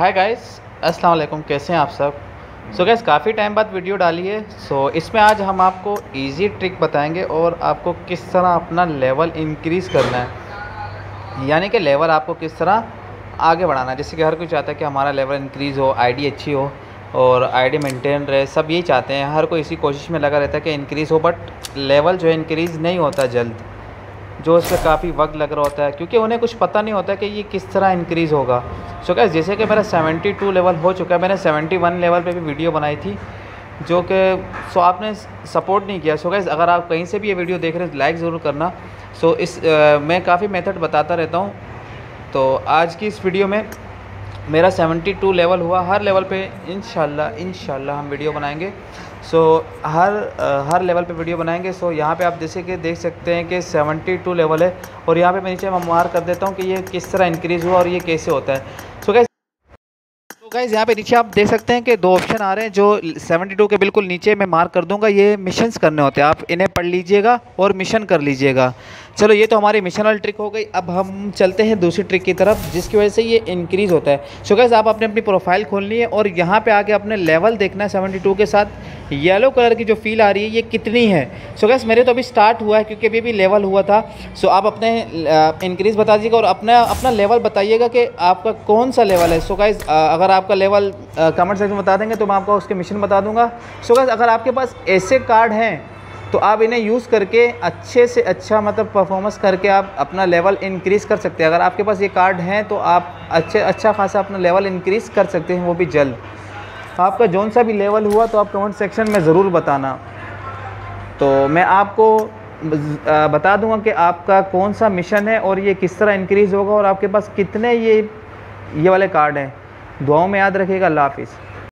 Hi guys अस्सलाम वालेकुम कैसे हैं आप सब? सो गैस काफ़ी टाइम बाद वीडियो डाली है। सो so, इसमें आज हम आपको इजी ट्रिक बताएँगे और आपको किस तरह अपना लेवल इंक्रीज़ करना है। यानी कि लेवल आपको किस तरह आगे बढ़ाना है। जैसे कि हर कोई चाहता है कि हमारा लेवल इंक्रीज़ हो आईडी अच्छी हो और आईडी मेंटेन रहे सब यही चाहते हैं। हर कोई इसी कोशिश में लगा रहता है कि इंक्रीज़ हो बट लेवल जो है इंक्रीज़ नहीं होता जल्द। जो इस पर काफ़ी वक्त लग रहा होता है क्योंकि उन्हें कुछ पता नहीं होता कि ये किस तरह इंक्रीज़ होगा। सो क्या जैसे कि मेरा 72 लेवल हो चुका है मैंने 71 लेवल पे भी वीडियो बनाई थी जो कि सो आपने सपोर्ट नहीं किया। सो गैस अगर आप कहीं से भी ये वीडियो देख रहे हैं लाइक ज़रूर करना। सो इस आ, मैं काफ़ी मेथड बताता रहता हूँ। तो आज की इस वीडियो में मेरा 72 लेवल हुआ। हर लेवल पे इन इंशाल्लाह हम वीडियो बनाएँगे। सो so, हर आ, हर लेवल पे वीडियो बनाएँगे। सो so, यहाँ पे आप जैसे कि देख सकते हैं कि 72 लेवल है। और यहाँ पे मैं नीचे मैं मार कर देता हूँ कि ये किस तरह इंक्रीज़ हुआ और ये कैसे होता है। सो so, तो गाइज़ यहाँ पे नीचे आप देख सकते हैं कि दो ऑप्शन आ रहे हैं जो 72 के बिल्कुल नीचे मैं मार्क कर दूँगा। ये मिशंस करने होते हैं। आप इन्हें पढ़ लीजिएगा और मिशन कर लीजिएगा। चलो, ये तो हमारी मिशन वाली ट्रिक हो गई। अब हम चलते हैं दूसरी ट्रिक की तरफ़, जिसकी वजह से ये इंक्रीज़ होता है। सो गैस आप अपने अपनी प्रोफ़ाइल खोलनी है और यहाँ पे आके अपने लेवल देखना है सेवेंटी के साथ। येलो कलर की जो फील आ रही है, ये कितनी है? सो गैस मेरे तो अभी स्टार्ट हुआ है, क्योंकि अभी भी लेवल हुआ था। सो आप अपने इंक्रीज़ बता दीजिएगा और अपना अपना लेवल बताइएगा कि आपका कौन सा लेवल है। सो गैस अगर आपका लेवल कमेंट सेक्शन में बता देंगे तो मैं आपको उसके मिशन बता दूँगा। सो गैस अगर आपके पास ऐसे कार्ड हैं तो आप इन्हें यूज़ करके अच्छे से अच्छा मतलब परफॉर्मेंस करके आप अपना लेवल इंक्रीज़ कर सकते हैं। अगर आपके पास ये कार्ड हैं तो आप अच्छे अच्छा खासा अपना लेवल इंक्रीज़ कर सकते हैं, वो भी जल्द। आपका जौन सा भी लेवल हुआ तो आप कमेंट सेक्शन में ज़रूर बताना। तो मैं आपको बता दूँगा कि आपका कौन सा मिशन है और ये किस तरह इंक्रीज़ होगा और आपके पास कितने ये ये वाले कार्ड हैं। दुआओं में याद रखिएगा। हाफिज़।